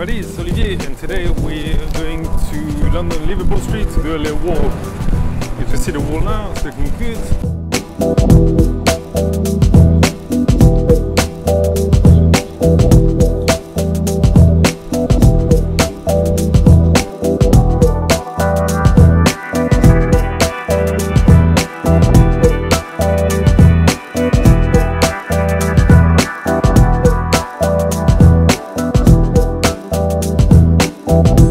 everybody, it's Olivier and today we're going to London Liverpool Street to do a little walk. You can see the wall now, it's looking good. Thank